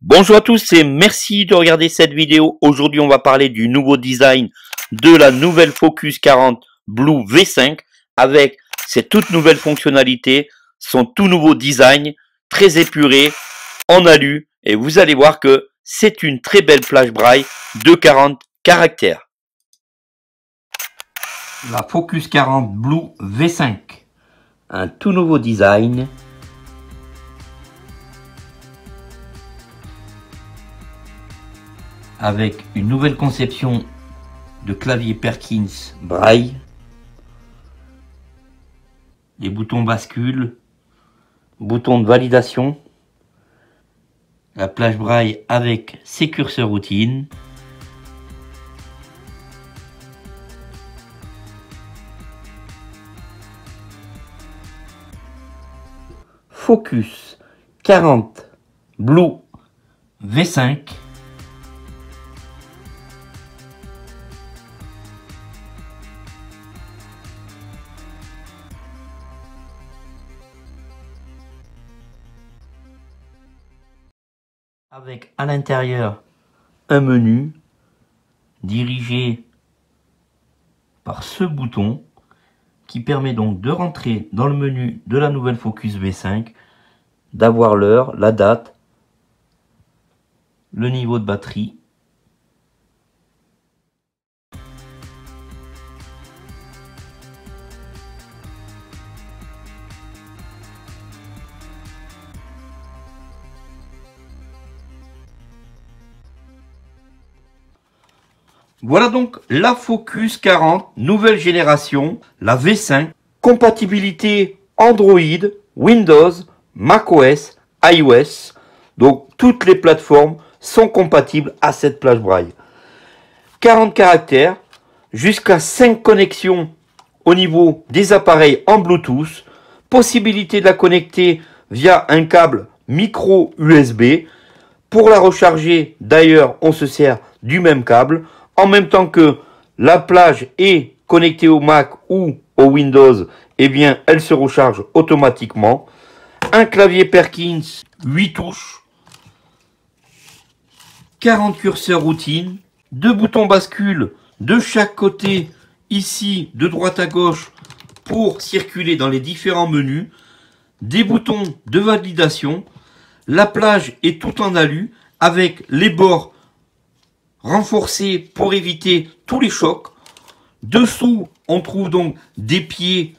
Bonjour à tous et merci de regarder cette vidéo. Aujourd'hui, on va parler du nouveau design de la nouvelle Focus 40 Blue V5 avec ses toutes nouvelles fonctionnalités, son tout nouveau design très épuré en alu et vous allez voir que c'est une très belle flash braille de 40 caractères. La Focus 40 Blue V5, un tout nouveau design. Avec une nouvelle conception de clavier Perkins Braille, les boutons bascule, bouton de validation, la plage Braille avec ses curseurs routine, Focus 40 Blue V5 avec à l'intérieur un menu dirigé par ce bouton qui permet donc de rentrer dans le menu de la nouvelle Focus V5, d'avoir l'heure, la date, le niveau de batterie Voilà donc la Focus 40, nouvelle génération, la V5, compatibilité Android, Windows, macOS, iOS. Donc toutes les plateformes sont compatibles à cette plage braille. 40 caractères, jusqu'à 5 connexions au niveau des appareils en Bluetooth, possibilité de la connecter via un câble micro USB. Pour la recharger, d'ailleurs, on se sert du même câble en même temps que la plage est connectée au Mac ou au Windows, eh bien, elle se recharge automatiquement. Un clavier Perkins, 8 touches, 40 curseurs routine, deux boutons bascule de chaque côté, ici, de droite à gauche, pour circuler dans les différents menus, des boutons de validation, la plage est tout en alu, avec les bords renforcé pour éviter tous les chocs. Dessous, on trouve donc des pieds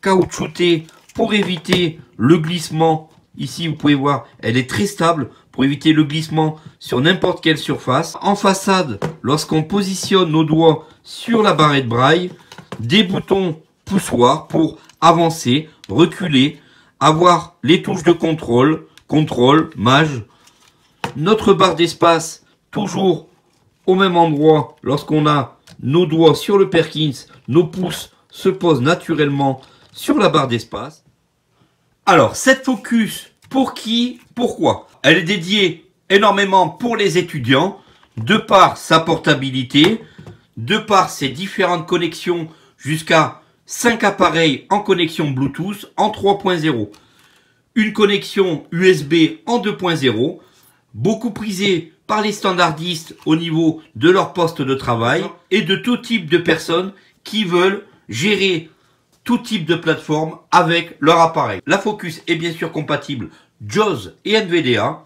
caoutchoutés pour éviter le glissement. Ici, vous pouvez voir, elle est très stable pour éviter le glissement sur n'importe quelle surface. En façade, lorsqu'on positionne nos doigts sur la barrette braille, des boutons poussoirs pour avancer, reculer, avoir les touches de contrôle, contrôle, mage. Notre barre d'espace, toujours au même endroit, lorsqu'on a nos doigts sur le Perkins, nos pouces se posent naturellement sur la barre d'espace. Alors, cette focus, pour qui Pourquoi? Elle est dédiée énormément pour les étudiants, de par sa portabilité, de par ses différentes connexions jusqu'à 5 appareils en connexion Bluetooth en 3.0. Une connexion USB en 2.0, beaucoup prisée par les standardistes au niveau de leur poste de travail et de tout type de personnes qui veulent gérer tout type de plateforme avec leur appareil. La Focus est bien sûr compatible JAWS et NVDA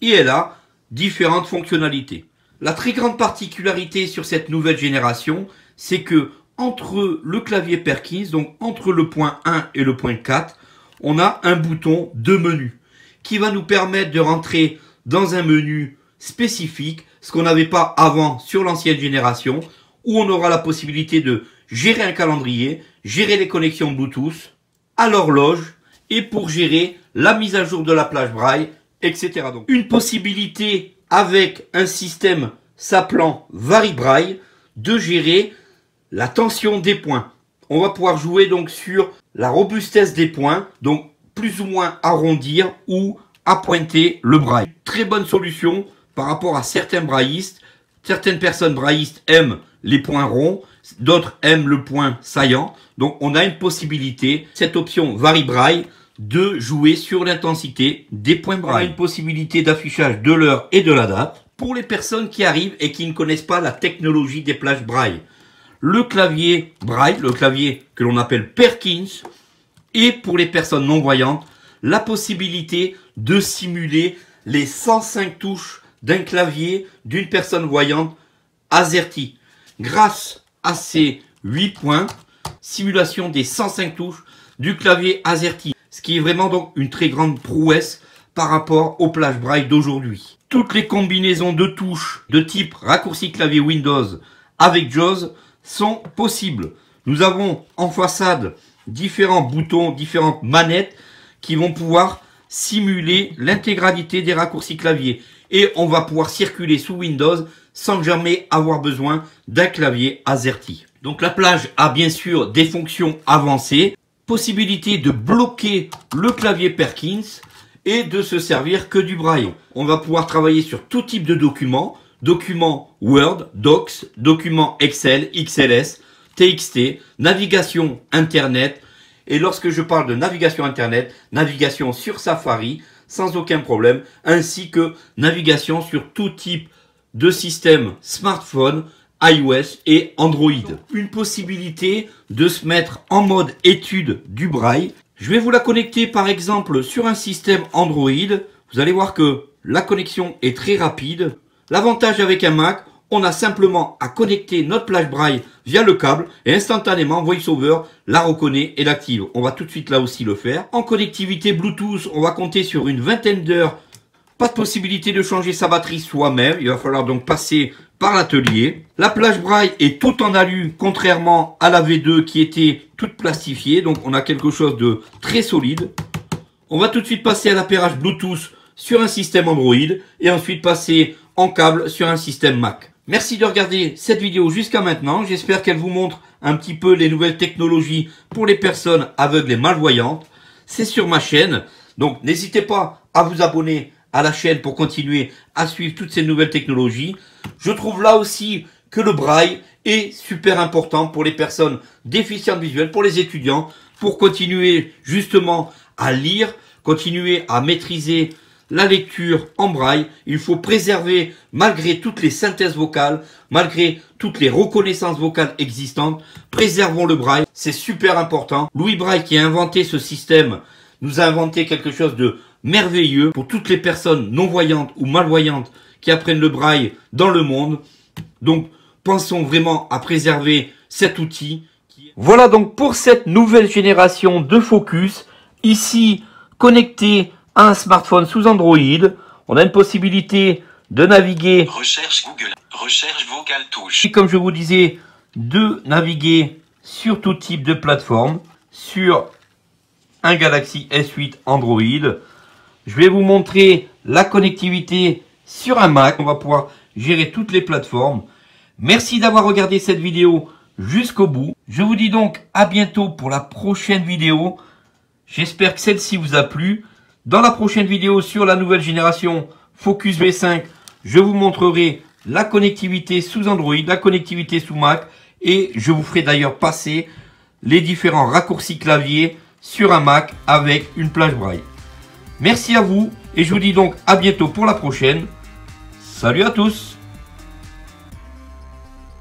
et elle a différentes fonctionnalités. La très grande particularité sur cette nouvelle génération, c'est que entre le clavier Perkins, donc entre le point 1 et le point 4, on a un bouton de menu qui va nous permettre de rentrer dans un menu spécifique, ce qu'on n'avait pas avant sur l'ancienne génération, où on aura la possibilité de gérer un calendrier, gérer les connexions Bluetooth, à l'horloge, et pour gérer la mise à jour de la plage braille, etc. Donc, une possibilité avec un système s'appelant VariBraille de gérer la tension des points. On va pouvoir jouer donc sur la robustesse des points, donc plus ou moins arrondir ou appointer le braille. Très bonne solution par rapport à certains braillistes Certaines personnes braillistes aiment les points ronds, d'autres aiment le point saillant. Donc on a une possibilité, cette option Vari Braille, de jouer sur l'intensité des points braille. On a une possibilité d'affichage de l'heure et de la date pour les personnes qui arrivent et qui ne connaissent pas la technologie des plages braille. Le clavier braille, le clavier que l'on appelle Perkins, et pour les personnes non voyantes, la possibilité de simuler les 105 touches d'un clavier d'une personne voyante AZERTY. Grâce à ces 8 points, simulation des 105 touches du clavier AZERTY. Ce qui est vraiment donc une très grande prouesse par rapport au plage braille d'aujourd'hui. Toutes les combinaisons de touches de type raccourci clavier Windows avec JAWS sont possibles. Nous avons en façade différents boutons, différentes manettes qui vont pouvoir simuler l'intégralité des raccourcis clavier. Et on va pouvoir circuler sous Windows sans jamais avoir besoin d'un clavier AZERTY. Donc la plage a bien sûr des fonctions avancées. Possibilité de bloquer le clavier Perkins et de se servir que du braille. On va pouvoir travailler sur tout type de documents. Documents Word, Docs, documents Excel, XLS, TXT, navigation Internet, et lorsque je parle de navigation Internet, navigation sur Safari, sans aucun problème, ainsi que navigation sur tout type de système smartphone, iOS et Android. Une possibilité de se mettre en mode étude du braille. Je vais vous la connecter par exemple sur un système Android. Vous allez voir que la connexion est très rapide. L'avantage avec un Mac, on a simplement à connecter notre plage braille via le câble et instantanément VoiceOver la reconnaît et l'active. On va tout de suite là aussi le faire. En connectivité Bluetooth, on va compter sur une vingtaine d'heures. Pas de possibilité de changer sa batterie soi-même. Il va falloir donc passer par l'atelier. La plage braille est tout en alu, contrairement à la V2 qui était toute plastifiée. Donc on a quelque chose de très solide. On va tout de suite passer à l'appairage Bluetooth sur un système Android et ensuite passer en câble sur un système Mac. Merci de regarder cette vidéo jusqu'à maintenant. J'espère qu'elle vous montre un petit peu les nouvelles technologies pour les personnes aveugles et malvoyantes. C'est sur ma chaîne. Donc n'hésitez pas à vous abonner à la chaîne pour continuer à suivre toutes ces nouvelles technologies. Je trouve là aussi que le braille est super important pour les personnes déficientes visuelles, pour les étudiants, pour continuer justement à lire, continuer à maîtriser la lecture en braille, il faut préserver, malgré toutes les synthèses vocales, malgré toutes les reconnaissances vocales existantes, préservons le braille, c'est super important. Louis Braille qui a inventé ce système nous a inventé quelque chose de merveilleux pour toutes les personnes non-voyantes ou malvoyantes qui apprennent le braille dans le monde. Donc, pensons vraiment à préserver cet outil. Voilà donc pour cette nouvelle génération de Focus, ici connecté un smartphone sous Android. On a une possibilité de naviguer. Recherche Google. Recherche vocale touche. Et comme je vous disais, de naviguer sur tout type de plateforme. Sur un Galaxy S8 Android. Je vais vous montrer la connectivité sur un Mac. On va pouvoir gérer toutes les plateformes. Merci d'avoir regardé cette vidéo jusqu'au bout. Je vous dis donc à bientôt pour la prochaine vidéo. J'espère que celle-ci vous a plu. Dans la prochaine vidéo sur la nouvelle génération Focus V5, je vous montrerai la connectivité sous Android, la connectivité sous Mac et je vous ferai d'ailleurs passer les différents raccourcis clavier sur un Mac avec une plage braille. Merci à vous et je vous dis donc à bientôt pour la prochaine. Salut à tous